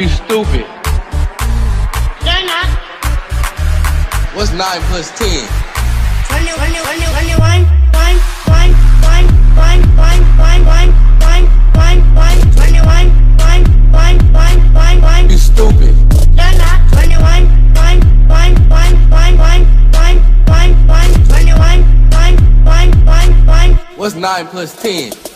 You stupid. They're not. What's 9 plus 10? What's 9 plus 10?